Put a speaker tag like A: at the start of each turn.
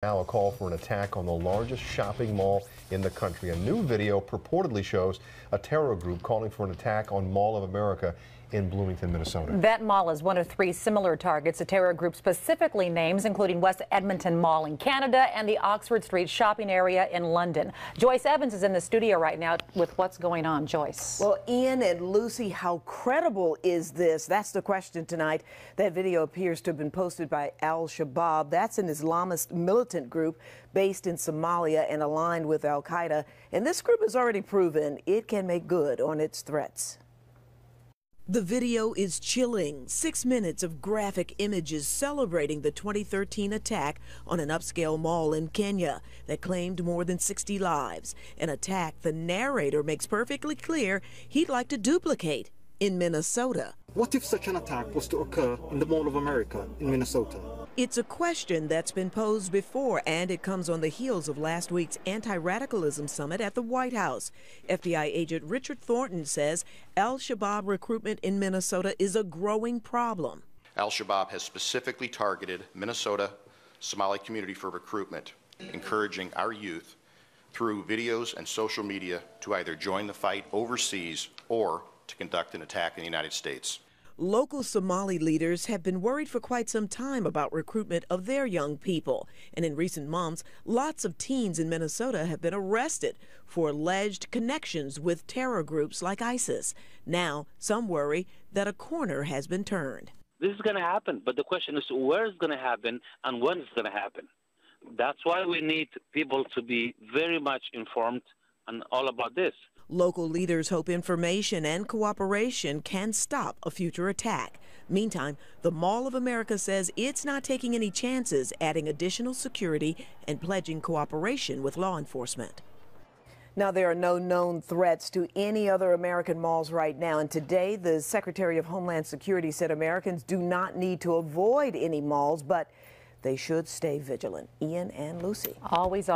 A: Now a call for an attack on the largest shopping mall in the country. A new video purportedly shows a terror group calling for an attack on Mall of America in Bloomington, Minnesota.
B: That mall is one of three similar targets the terror group specifically names, including West Edmonton Mall in Canada and the Oxford Street shopping area in London. Joyce Evans is in the studio right now with what's going on. Joyce.
C: Well, Ian and Lucy, how credible is this? That's the question tonight. That video appears to have been posted by Al Shabaab. That's an Islamist militant group based in Somalia and aligned with Al Qaeda. And this group has already proven it can make good on its threats. The video is chilling. Six minutes of graphic images celebrating the 2013 attack on an upscale mall in Kenya that claimed more than 60 lives. An attack the narrator makes perfectly clear he'd like to duplicate in Minnesota.
D: What if such an attack was to occur in the Mall of America in Minnesota?
C: It's a question that's been posed before, and it comes on the heels of last week's anti radicalism summit at the White House. FBI agent Richard Thornton says Al Shabaab recruitment in Minnesota is a growing problem.
E: Al Shabaab has specifically targeted Minnesota Somali community for recruitment, encouraging our youth through videos and social media to either join the fight overseas or to conduct an attack in the United States.
C: Local Somali leaders have been worried for quite some time about recruitment of their young people. And in recent months, lots of teens in Minnesota have been arrested for alleged connections with terror groups like ISIS. Now, some worry that a corner has been turned.
F: This is going to happen, but the question is where it's going to happen and when it's going to happen. That's why we need people to be very much informed and all about this.
C: Local leaders hope information and cooperation can stop a future attack. Meantime, the Mall of America says it's not taking any chances, adding additional security and pledging cooperation with law enforcement. Now, there are no known threats to any other American malls right now. And today, the Secretary of Homeland Security said Americans do not need to avoid any malls, but they should stay vigilant. Ian and Lucy.
B: Always, always.